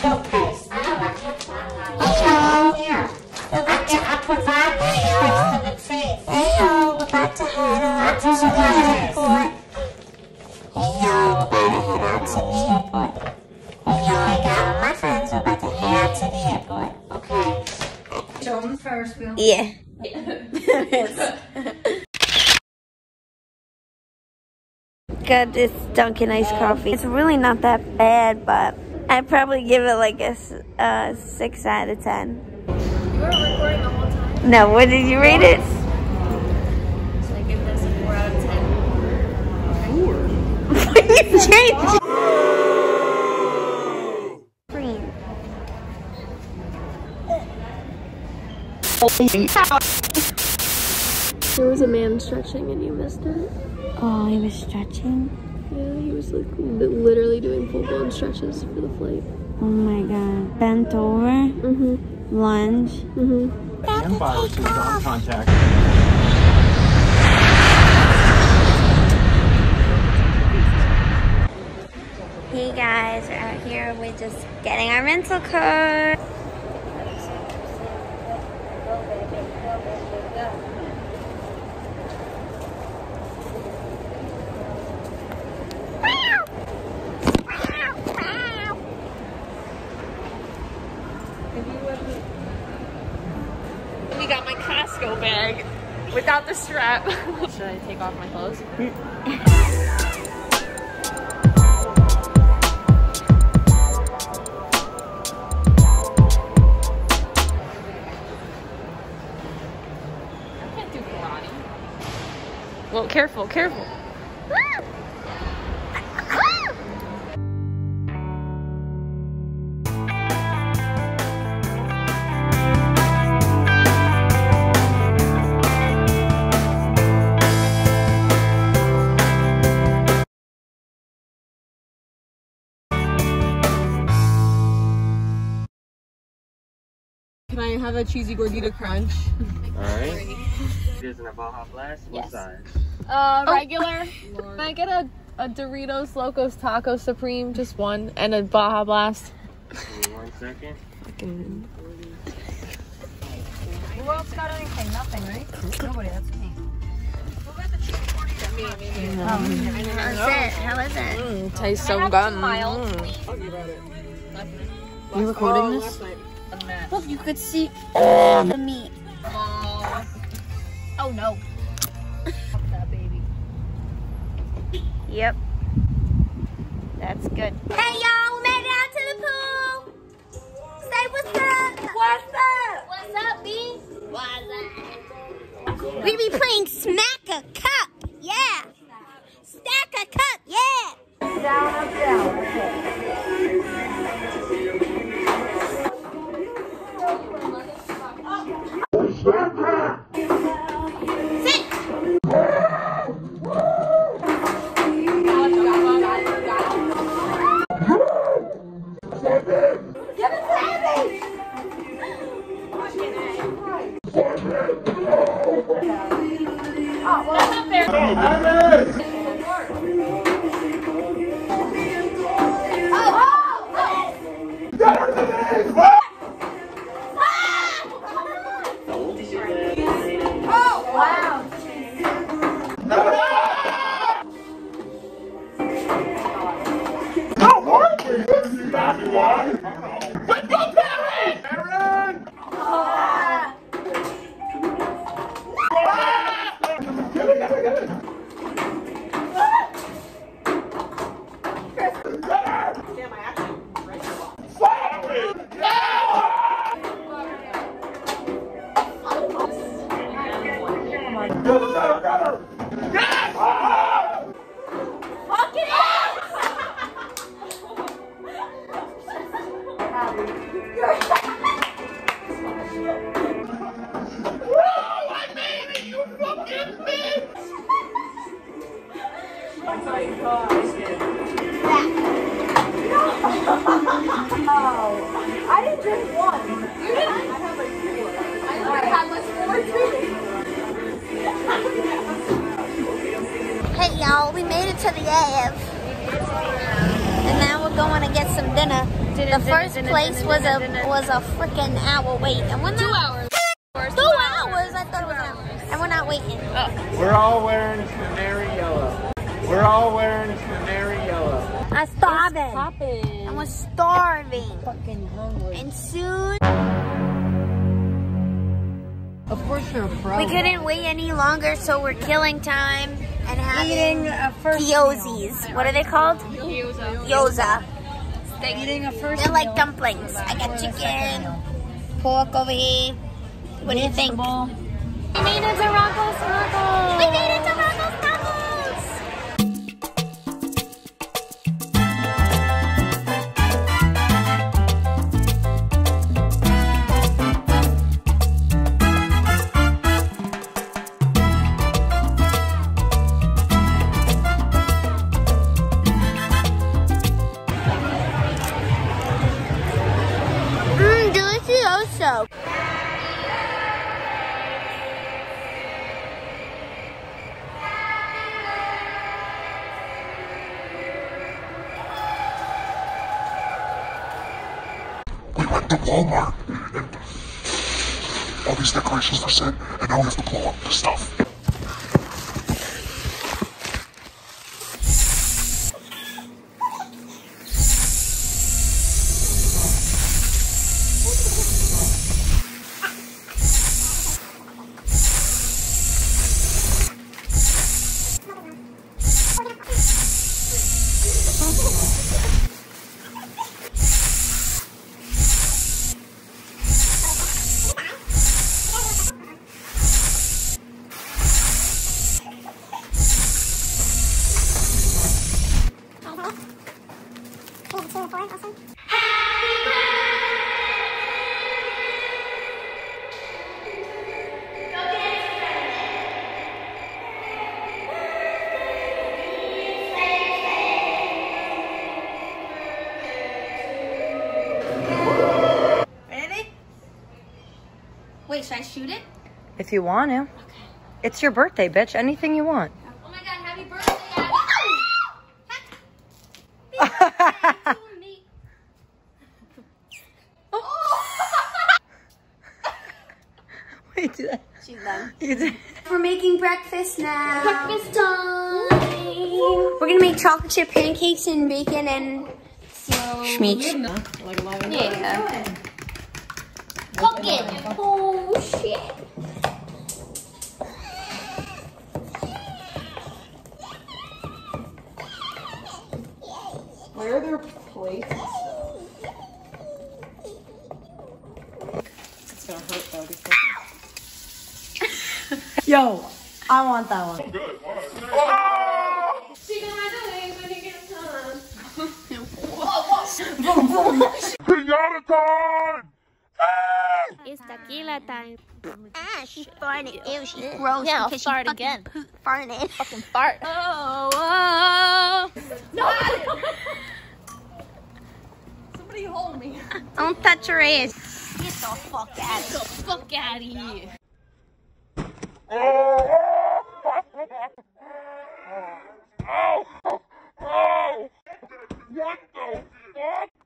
showcase. Hello. We'd like to provide the exhibit fee. Heyo, we're about to to the. Okay. Show them first. Yeah. Got this Dunkin' iced coffee. It's really not that bad, but I'd probably give it like a, uh, 6 out of 10. You were recording the whole time? No, what did you rate it? So I give this a 4 out of 10. you changed it. Green. There was a man stretching and you missed it. Oh, he was stretching. Yeah, he was like literally doing full blown stretches for the flight. Oh my god. Bent over, Mm-hmm. lunge. Mm-hmm. Campfire to eye contact. Hey guys, we're out here. We're just getting our rental car. We got my Costco bag without the strap. Should I take off my clothes? I can't do karate. Well, careful, careful. Can I have a cheesy gordita crunch? Alright. It is in a Baja Blast. What Yes. size? Uh, regular. Can I get a, a Doritos Locos Taco Supreme, just one, and a Baja Blast? Give me one second. Who else got anything? Nothing, right? Nobody. That's me. How's it? How is it? Mm, tastes so good. Mm. You recording this? Look, you could see all the meat. Oh no. that baby. Yep. That's good. Hey y'all, we made it out to the pool. Say what's up. What's up? What's up, B? What's up? We be playing Smack a Cup. Yeah. Stack a Cup. Yeah. Down, up, down. I didn't drink one. You didn't? I had like four. I had like four. Hey y'all, we made it to the Ave. And now we're going to get some dinner. The first place was a was a freaking hour wait. And we're not, Two hours. Two hours. I thought it was an hour. And we're. Oh. We're all wearing canary yellow. We're all wearing canary yellow. I'm starving. And we're starving. Fucking hungry. And soon Of course you're a pro. we couldn't wait any longer, so we're killing time and having Eating a first gyozis. What are they called? Gyoza. Eating a first They're like dumplings. I got chicken, pork over here. What do you think? We made it to Rocco's Tacos. We made it to Rocco's Tacos. Walmart and all these decorations were set, and now we have to blow up the stuff. Ready? Wait, should I shoot it? If you want to. It's your birthday, bitch. Anything you want. Oh my god, happy birthday, Abby. Wait, do that. She's done. You did. We're making breakfast now. Breakfast time. We're gonna make chocolate chip pancakes and bacon and schmeech. Yeah. Cooking. Oh shit. Where are their plates? It's gonna hurt though. Because Yo, I want that one. Pinata time! It's tequila time. Ah, she's farting. Ew, she's gross. Yeah, I'll fart again. Farted. Fucking fart. Oh, oh. Somebody hold me. Don't touch her ass. Get the fuck out. Get the fuck out of here. Ow! Ow! What the fuck?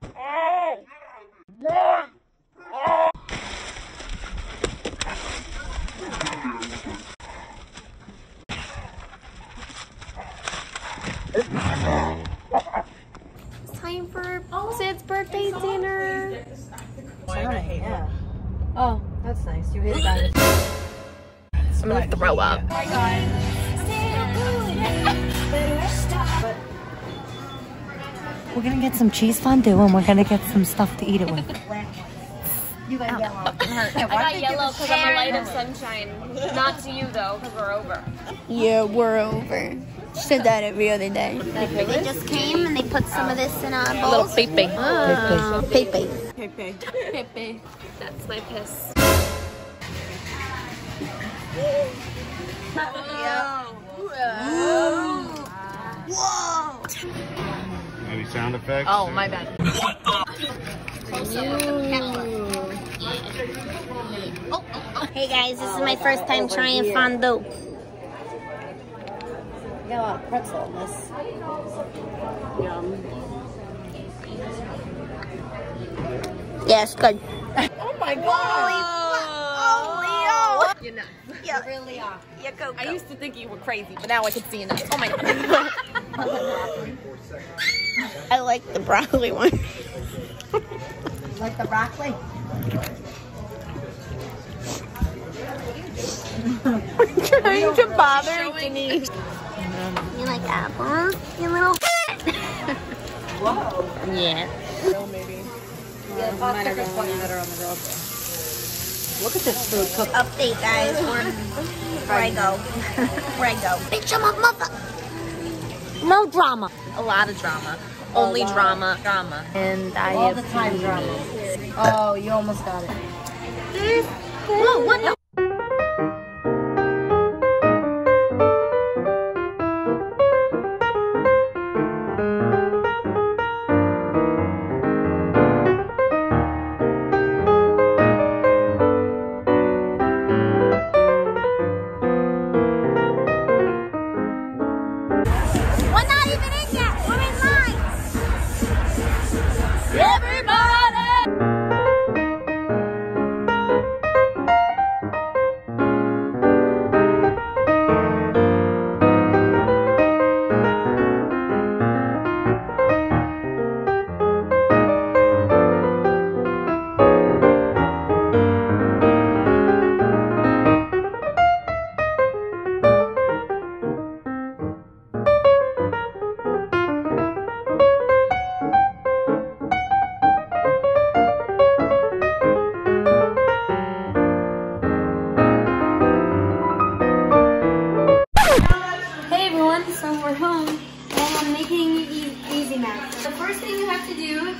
We're gonna get some cheese fondue and we're gonna get some stuff to eat it with. I got yellow because I'm a light of sunshine. Not to you though, because we're over. Yeah, we're over. She said that every other day. They just came and they put some of this in our A little bowls. peepee. Uh, Pepe. Pepe. That's my piss. Any sound effects? Oh, my bad. Oh, oh, hey guys, this is my first time trying fondue. We got a lot of pretzel in this. Yeah, it's good. Oh my god. Oh, You're nuts. Leo. You really are. You go, I used to think you were crazy, but now I can see you nuts. Oh my god. I like the broccoli one. Like the broccoli. Trying to bother Denise. You like apples, you little Whoa. Yeah. Look at this food cooked. Update, guys. Where, where I go. Where I go. Bitch, I'm a mother. No drama. A lot of drama. Only oh, drama. Drama. And I All have the time drama. Oh, you almost got it. Whoa, what the? Have to do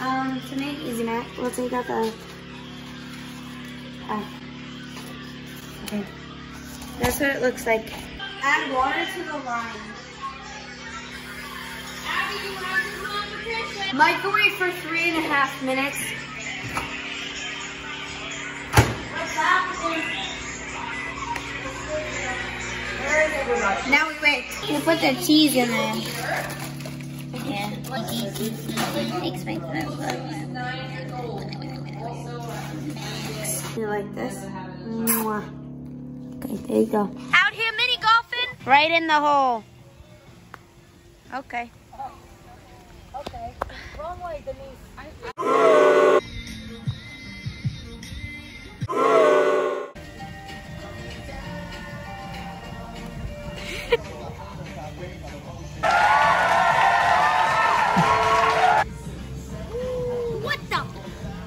um, to make Easy Mac, let's take out the. Oh. Okay. That's what it looks like. Add water to the lime. Microwave for three and a half minutes. Now we wait. You put the cheese in there. Yeah. You like this? Mwah. Okay, there you go. Out here mini golfing? Right in the hole. Okay. what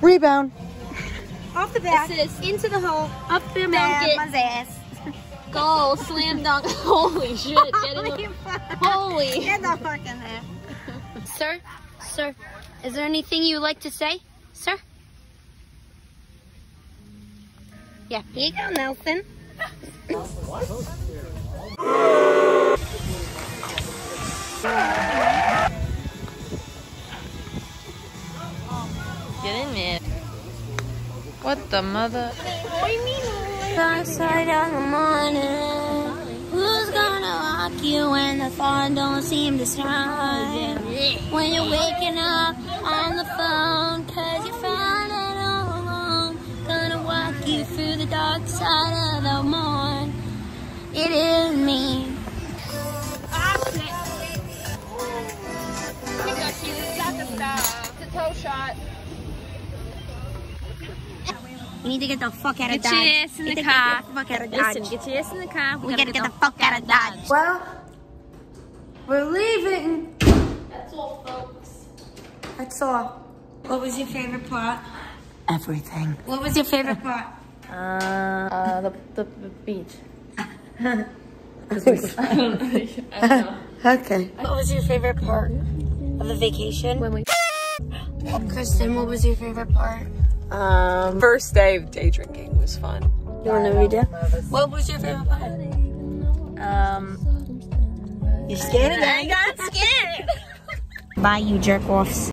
Rebound. Off the back, into the hole, up the Bama's ass. Go, slam dunk. Holy shit. Get in the. Holy. Get the fuck in there. Sir, sir, is there anything you would like to say, sir? Yeah, here you go, Nelson. The mother? Dark side of the morning. Who's gonna walk you when the sun don't seem to shine? When you're waking up on the phone, cause you found it all alone. Gonna walk you through the dark side of the morn. It is We need to get the fuck out of Get Dodge. your ass in We the car. Get the fuck out of Dodge. Listen, get your ass in the car. we gotta get the fuck out of Dodge. Well, we're leaving. That's all, folks. That's all. What was your favorite part? Everything. What was your favorite part? Uh, uh the, the, the beach. Okay. What was your favorite part of the vacation? When we Kristen, what was your favorite part? Um first day of day drinking was fun. You want to read it? What was your favorite part? Um, you're scared I got scared. Bye, you jerk offs.